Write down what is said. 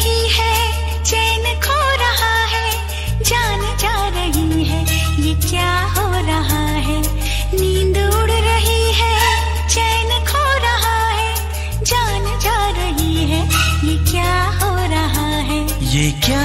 रही है, चैन खो रहा है, जान जा रही है, ये क्या हो रहा है? नींद उड़ रही है, चैन खो रहा है, जान जा रही है, ये क्या हो रहा है? ये क्या